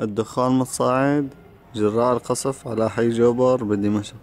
الدخان متصاعد جراء القصف على حي جوبر بدمشق.